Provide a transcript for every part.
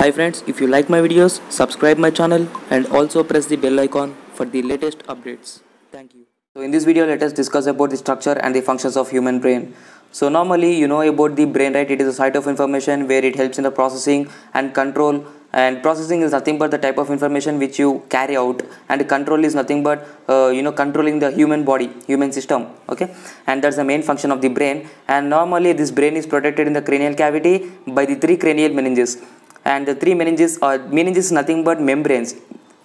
Hi friends, if you like my videos, subscribe my channel and also press the bell icon for the latest updates. Thank you. So in this video, let us discuss about the structure and the functions of human brain. So normally you know about the brain, right? It is a site of information where it helps in the processing and control and processing is nothing but the type of information which you carry out and control is nothing but uh, you know controlling the human body human system okay and that's the main function of the brain and normally this brain is protected in the cranial cavity by the three cranial meninges and the three meninges are meninges is nothing but membranes.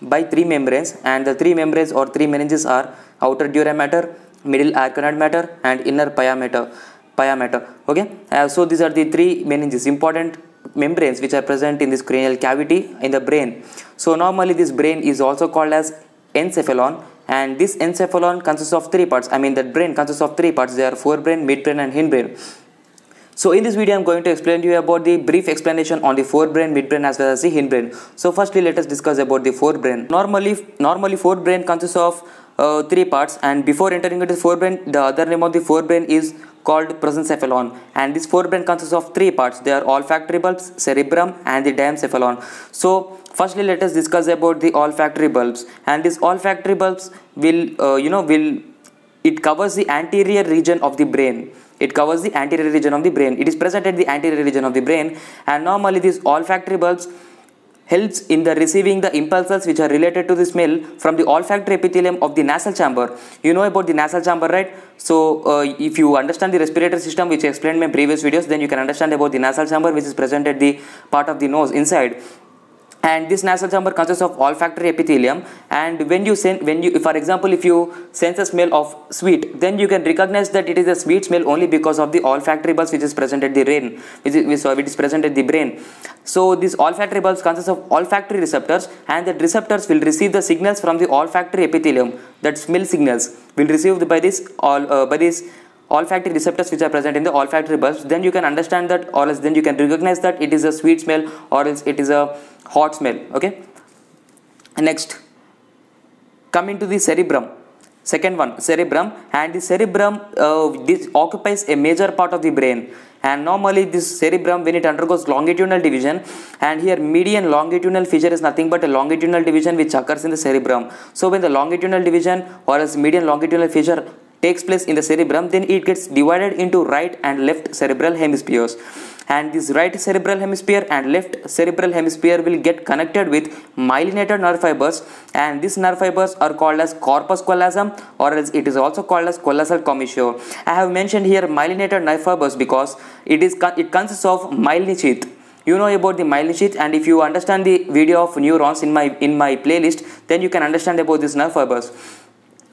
By three membranes and the three membranes or three meninges are outer dura mater middle arachnoid mater and inner pia mater pia mater okay? Uh, so these are the three meninges important membranes which are present in this cranial cavity in the brain. So normally this brain is also called as encephalon and this encephalon consists of three parts. I mean that brain consists of three parts. They are forebrain midbrain and hindbrain so in this video, I'm going to explain to you about the brief explanation on the forebrain, midbrain as well as the hindbrain. So firstly, let us discuss about the forebrain. Normally, normally forebrain consists of uh, three parts and before entering into the forebrain, the other name of the forebrain is called prosencephalon and this forebrain consists of three parts. They are olfactory bulbs, cerebrum and the diencephalon. So firstly, let us discuss about the olfactory bulbs and these olfactory bulbs will, uh, you know, will it covers the anterior region of the brain it covers the anterior region of the brain. It is present at the anterior region of the brain. And normally these olfactory bulbs helps in the receiving the impulses which are related to the smell from the olfactory epithelium of the nasal chamber. You know about the nasal chamber right? So uh, if you understand the respiratory system which i explained in my previous videos then you can understand about the nasal chamber which is present at the part of the nose inside and this nasal chamber consists of olfactory epithelium. And when you send when you for example if you sense a smell of sweet then you can recognize that it is a sweet smell only because of the olfactory bulbs which is present at the brain which is, which is present at the brain. So these olfactory bulbs consist of olfactory receptors and the receptors will receive the signals from the olfactory epithelium that smell signals. Will received by this all uh, by this olfactory receptors which are present in the olfactory bulbs then you can understand that or else then you can recognize that it is a sweet smell or else it is a hot smell okay? Next coming to the cerebrum. Second one cerebrum. And the cerebrum uh, this occupies a major part of the brain. And normally this cerebrum when it undergoes longitudinal division and here median longitudinal fissure is nothing but a longitudinal division which occurs in the cerebrum. So when the longitudinal division or as median longitudinal fissure takes place in the cerebrum then it gets divided into right and left cerebral hemispheres. And this right cerebral hemisphere and left cerebral hemisphere will get connected with myelinated nerve fibers. And these nerve fibers are called as corpus callosum or else it is also called as callosal commissure. I have mentioned here myelinated nerve fibers because it is it consists of myelin sheath you know about the myelin sheath and if you understand the video of neurons in my in my playlist then you can understand about these nerve fibers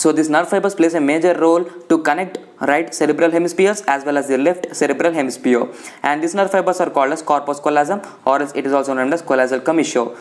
so these nerve fibers plays a major role to connect right cerebral hemispheres as well as the left cerebral hemisphere. And these nerve fibers are called as corpus callosum or it is also known as callosal commissure.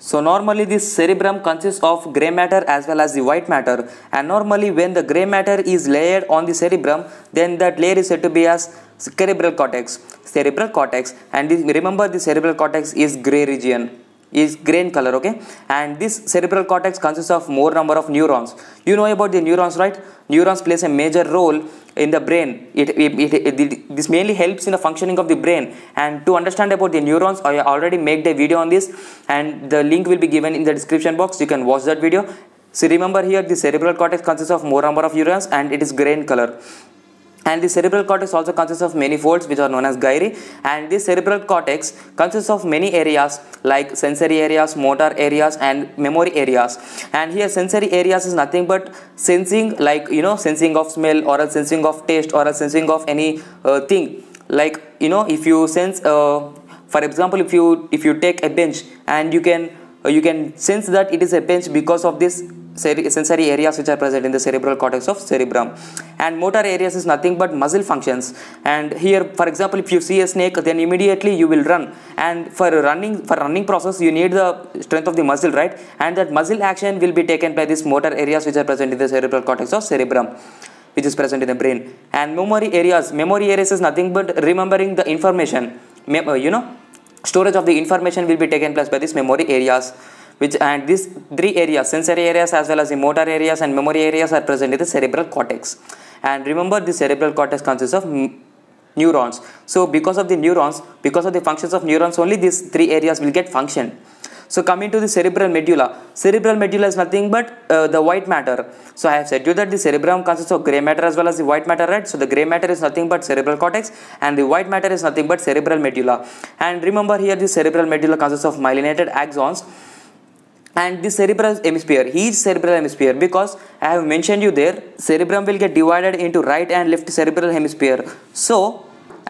So normally this cerebrum consists of grey matter as well as the white matter. And normally when the grey matter is layered on the cerebrum then that layer is said to be as cerebral cortex cerebral cortex. And remember the cerebral cortex is grey region is green color okay? And this cerebral cortex consists of more number of neurons. You know about the neurons right? Neurons plays a major role in the brain. It, it, it, it, this mainly helps in the functioning of the brain. And to understand about the neurons i already made a video on this and the link will be given in the description box. You can watch that video. So remember here the cerebral cortex consists of more number of neurons and it is green color and the cerebral cortex also consists of many folds which are known as gyri and this cerebral cortex consists of many areas like sensory areas motor areas and memory areas. And here sensory areas is nothing but sensing like you know sensing of smell or a sensing of taste or a sensing of any uh, thing. Like you know if you sense uh, for example if you if you take a bench and you can uh, you can sense that it is a bench because of this sensory areas which are present in the cerebral cortex of cerebrum. And motor areas is nothing but muscle functions. And here for example if you see a snake then immediately you will run. And for running for running process you need the strength of the muscle right? And that muscle action will be taken by these motor areas which are present in the cerebral cortex of cerebrum which is present in the brain. And memory areas memory areas is nothing but remembering the information. Uh, you know storage of the information will be taken place by these memory areas which and these three areas sensory areas as well as the motor areas and memory areas are present in the cerebral cortex. And remember the cerebral cortex consists of neurons. So because of the neurons because of the functions of neurons only these three areas will get function. So coming to the cerebral medulla. Cerebral medulla is nothing but uh, the white matter. So i have said to you that the cerebrum consists of gray matter as well as the white matter right? So the gray matter is nothing but cerebral cortex and the white matter is nothing but cerebral medulla. And remember here the cerebral medulla consists of myelinated axons and the cerebral hemisphere each cerebral hemisphere because i have mentioned you there cerebrum will get divided into right and left cerebral hemisphere so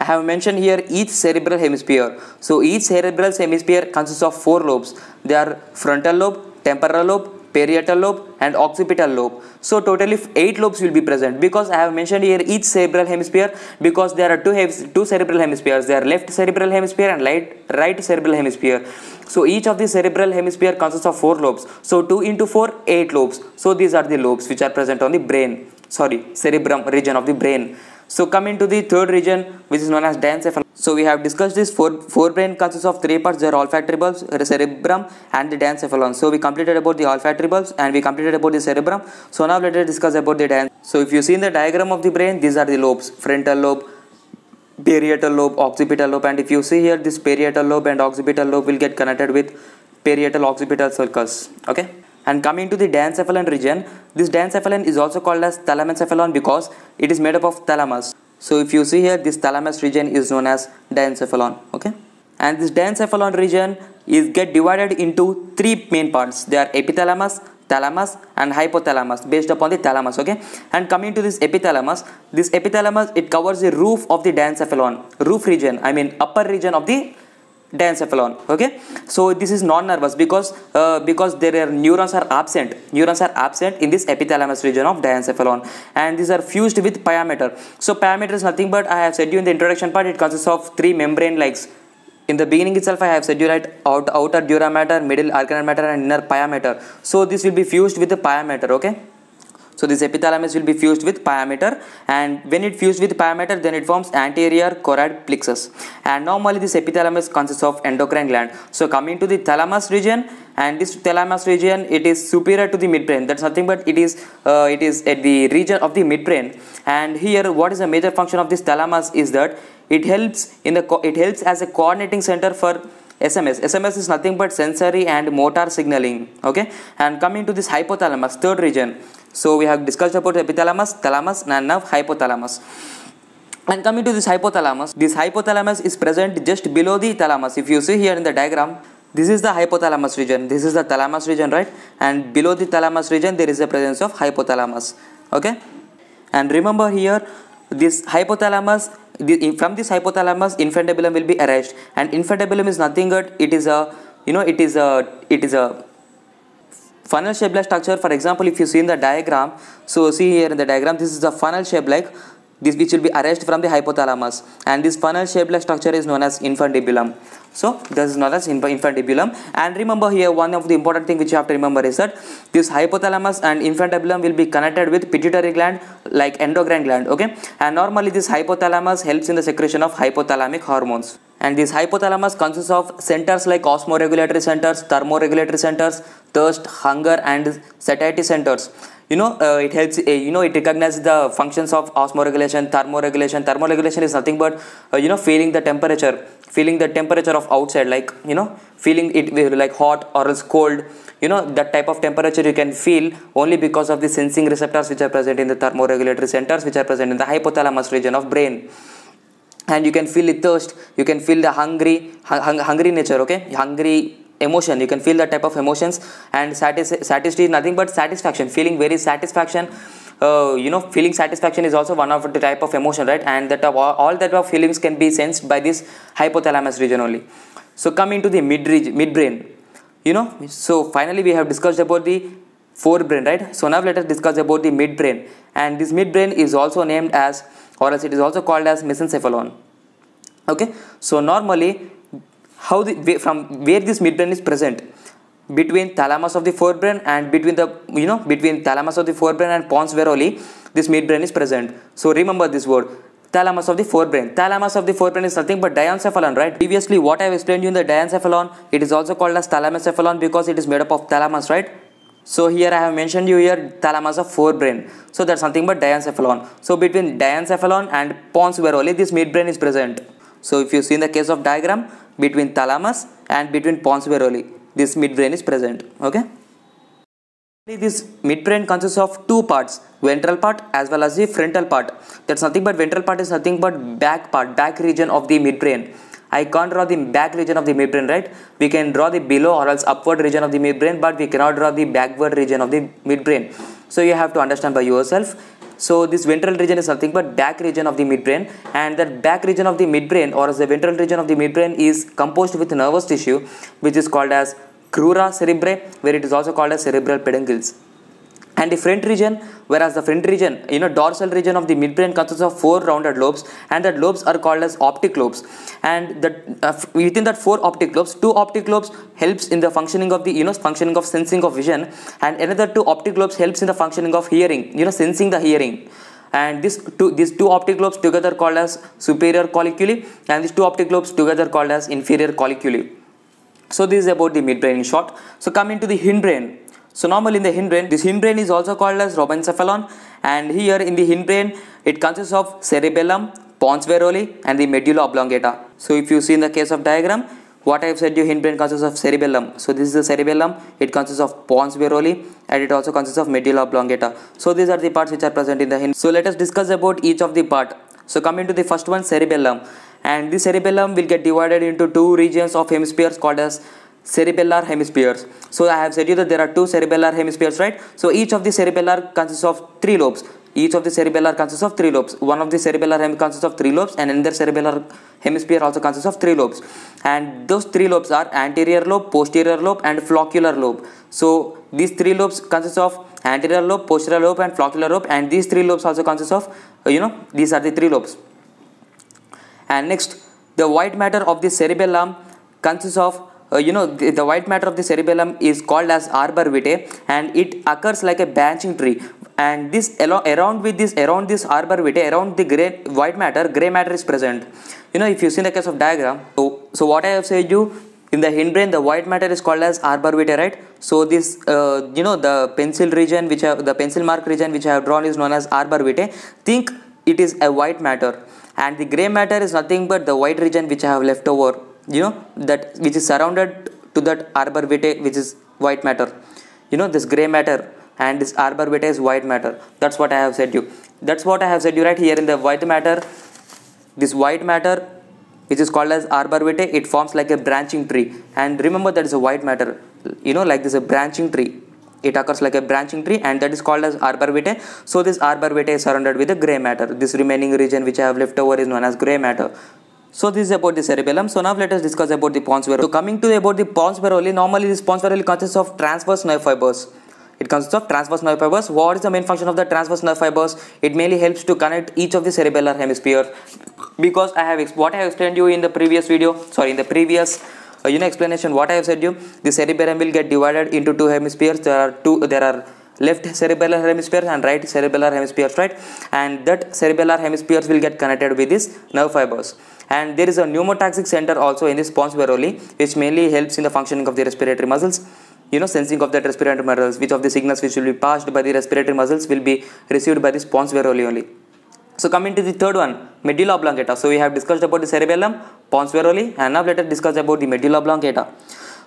I have mentioned here each cerebral hemisphere. So each cerebral hemisphere consists of four lobes. They are frontal lobe, temporal lobe, parietal lobe and occipital lobe. So totally 8 lobes will be present because I have mentioned here each cerebral hemisphere because there are two, two cerebral hemispheres. there are left cerebral hemisphere and right, right cerebral hemisphere. So each of the cerebral hemisphere consists of 4 lobes. So 2 into 4, 8 lobes. So these are the lobes which are present on the brain. Sorry, cerebrum region of the brain. So coming to the third region which is known as diencephalon. So we have discussed this four forebrain consists of three parts. They are olfactory bulbs, cerebrum and the diencephalon. So we completed about the olfactory bulbs and we completed about the cerebrum. So now let us discuss about the dance. So if you see in the diagram of the brain, these are the lobes, frontal lobe, parietal lobe, occipital lobe and if you see here this parietal lobe and occipital lobe will get connected with parietal occipital sulcus. Okay. And coming to the diencephalon region, this diencephalon is also called as thalamencephalon because it is made up of thalamus. So if you see here, this thalamus region is known as diencephalon. Okay. And this diencephalon region is get divided into three main parts. They are epithalamus, thalamus and hypothalamus based upon the thalamus okay and coming to this epithalamus this epithalamus it covers the roof of the diencephalon roof region i mean upper region of the diencephalon okay? So this is non-nervous because uh, because there are neurons are absent. Neurons are absent in this epithalamus region of diencephalon and these are fused with pia mater so pia mater is nothing but i have said you in the introduction part it consists of three membrane legs. In the beginning itself i have said you right out, outer dura mater middle arachnoid matter and inner pia mater so this will be fused with the pia okay so this epithalamus will be fused with pia mater and when it fused with pia mater then it forms anterior choroid plexus. And normally this epithalamus consists of endocrine gland. So coming to the thalamus region and this thalamus region it is superior to the midbrain. That's nothing but it is uh, it is at the region of the midbrain. And here what is the major function of this thalamus is that it helps in the it helps as a coordinating center for SMS. SMS is nothing but sensory and motor signaling. Okay. And coming to this hypothalamus, third region. So we have discussed about epithalamus, thalamus, and now hypothalamus. And coming to this hypothalamus, this hypothalamus is present just below the thalamus. If you see here in the diagram, this is the hypothalamus region. This is the thalamus region, right? And below the thalamus region, there is a presence of hypothalamus. Okay. And remember here, this hypothalamus from this hypothalamus infundibulum will be arranged. And infundibulum is nothing but it is a you know it is a it is a funnel shaped like structure. For example if you see in the diagram so see here in the diagram this is a funnel shape like this which will be arranged from the hypothalamus. And this funnel shaped like structure is known as infundibulum so this is known as infundibulum. And remember here one of the important thing which you have to remember is that this hypothalamus and infundibulum will be connected with pituitary gland like endocrine gland okay? And normally this hypothalamus helps in the secretion of hypothalamic hormones. And this hypothalamus consists of centers like osmoregulatory centers thermoregulatory centers thirst hunger and satiety centers you know uh, it helps uh, you know it recognizes the functions of osmoregulation thermoregulation. Thermoregulation is nothing but uh, you know feeling the temperature feeling the temperature of outside like you know feeling it like hot or else cold. You know that type of temperature you can feel only because of the sensing receptors which are present in the thermoregulatory centers which are present in the hypothalamus region of brain. And you can feel the thirst you can feel the hungry hung, hungry nature okay? Hungry emotion. You can feel that type of emotions and satis- satisty is nothing but satisfaction. Feeling very satisfaction uh, you know feeling satisfaction is also one of the type of emotion right? And that all that of feelings can be sensed by this hypothalamus region only. So coming to the mid midbrain you know so finally we have discussed about the forebrain right? So now let us discuss about the midbrain. And this midbrain is also named as or else it is also called as mesencephalon. Okay? So normally how the from where this midbrain is present between thalamus of the forebrain and between the you know between thalamus of the forebrain and pons varolii this midbrain is present so remember this word thalamus of the forebrain thalamus of the forebrain is nothing but diencephalon right previously what i have explained you in the diencephalon it is also called as thalamencephalon because it is made up of thalamus right so here I have mentioned you here thalamus of forebrain. So that's something but diencephalon. So between diencephalon and pons varolii, this midbrain is present. So if you see in the case of diagram between thalamus and between pons varolii this midbrain is present. Okay. This midbrain consists of two parts, ventral part as well as the frontal part. That's nothing but ventral part is nothing but back part, back region of the midbrain. I can't draw the back region of the midbrain, right? We can draw the below or else upward region of the midbrain, but we cannot draw the backward region of the midbrain. So you have to understand by yourself. So this ventral region is nothing but back region of the midbrain and that back region of the midbrain or as the ventral region of the midbrain is composed with nervous tissue which is called as crura cerebri where it is also called as cerebral peduncles and the front region whereas the front region you know dorsal region of the midbrain consists of four rounded lobes and that lobes are called as optic lobes and that uh, within that four optic lobes two optic lobes helps in the functioning of the you know functioning of sensing of vision and another two optic lobes helps in the functioning of hearing you know sensing the hearing and this two these two optic lobes together called as superior colliculi and these two optic lobes together called as inferior colliculi so this is about the midbrain in short. So coming to the hindbrain. So normally in the hindbrain, this hindbrain is also called as rhombencephalon and here in the hindbrain it consists of cerebellum, pons varolii and the medulla oblongata. So if you see in the case of diagram, what I have said you hindbrain consists of cerebellum. So this is the cerebellum, it consists of pons varolii and it also consists of medulla oblongata. So these are the parts which are present in the hind. So let us discuss about each of the part. So coming to the first one cerebellum and the cerebellum will get divided into two regions of hemispheres called as cerebellar hemispheres. So I have said you that there are two cerebellar hemispheres, right? So each of the cerebellar consists of three lobes. Each of the cerebellar consists of three lobes. One of the cerebellar hem consists of three lobes and another cerebellar hemisphere also consists of three lobes. And those three lobes are anterior lobe, posterior lobe and floccular lobe. So these three lobes consist of anterior lobe, posterior lobe and floccular lobe and these three lobes also consist of, uh, you know, these are the three lobes and next the white matter of the cerebellum consists of uh, you know the, the, white matter of the cerebellum is called as arbor vitae and it occurs like a branching tree. And this around with this around this arbor vitae around the gray white matter gray matter is present. You know if you see the case of diagram so so what i have said you in the hindbrain the white matter is called as arbor vitae right? So this uh, you know the pencil region which have the pencil mark region which i have drawn is known as arbor vitae. Think it is a white matter. And the gray matter is nothing but the white region which I have left over you know that which is surrounded to that arbor vitae which is white matter. You know this gray matter and this arbor vitae is white matter. That's what I have said you. That's what I have said you right here in the white matter. This white matter which is called as arbor vitae it forms like a branching tree. And remember that is a white matter. You know like this a branching tree. It occurs like a branching tree and that is called as arbor vitae. So this arbor vitae is surrounded with a gray matter. This remaining region which i have left over is known as gray matter so this is about the cerebellum. So now let us discuss about the pons so coming to about the pons varolii normally this pons varolii consists of transverse nerve fibers. It consists of transverse nerve fibers. What is the main function of the transverse nerve fibers? It mainly helps to connect each of the cerebellar hemisphere. Because i have what i have explained you in the previous video sorry in the previous uh, you know explanation what I have said you the cerebellum will get divided into two hemispheres. There are two there are left cerebellar hemisphere and right cerebellar hemispheres right? And that cerebellar hemispheres will get connected with these nerve fibers and there is a pneumotaxic center also in the pons varolii which mainly helps in the functioning of the respiratory muscles you know sensing of that respiratory muscles which of the signals which will be passed by the respiratory muscles will be received by the pons varolii only so coming to the third one, medulla oblongata. So we have discussed about the cerebellum, pons varolii and now let us discuss about the medulla oblongata.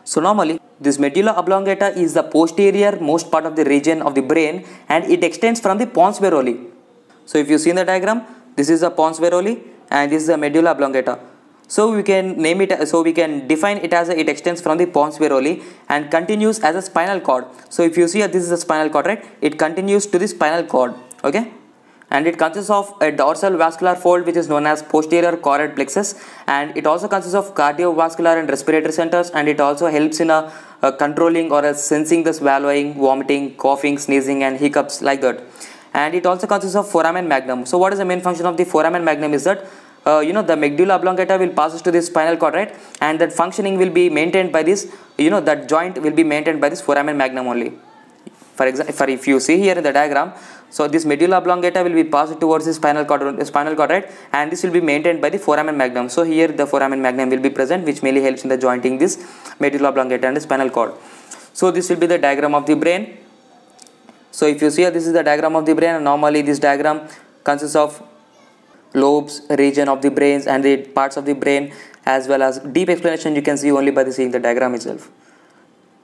So normally this medulla oblongata is the posterior most part of the region of the brain and it extends from the pons varolii. So if you see in the diagram, this is the pons varolii and this is the medulla oblongata. So we can name it, so we can define it as a, it extends from the pons varolii and continues as a spinal cord. So if you see this is a spinal cord, right? It continues to the spinal cord, okay? and it consists of a dorsal vascular fold which is known as posterior choroid plexus and it also consists of cardiovascular and respiratory centers and it also helps in a, a controlling or a sensing the swallowing, vomiting, coughing, sneezing and hiccups like that and it also consists of foramen magnum. So what is the main function of the foramen magnum is that uh, you know the medulla oblongata will passes to the spinal cord right? And that functioning will be maintained by this you know that joint will be maintained by this foramen magnum only. For example for if you see here in the diagram so this medulla oblongata will be passed towards the spinal cord, spinal cord right? And this will be maintained by the foramen magnum. So here the foramen magnum will be present which mainly helps in the jointing this medulla oblongata and the spinal cord. So this will be the diagram of the brain. So if you see this is the diagram of the brain. Normally this diagram consists of lobes region of the brains and the parts of the brain as well as deep explanation you can see only by the seeing the diagram itself.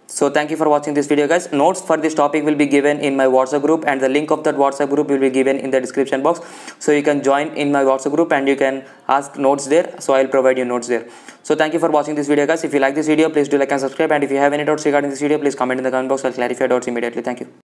So thank you for watching this video guys. Notes for this topic will be given in my whatsapp group and the link of that whatsapp group will be given in the description box. So you can join in my whatsapp group and you can ask notes there. So i'll provide you notes there. So thank you for watching this video guys. If you like this video please do like and subscribe. And if you have any doubts regarding this video please comment in the comment box. I'll clarify doubts immediately. Thank you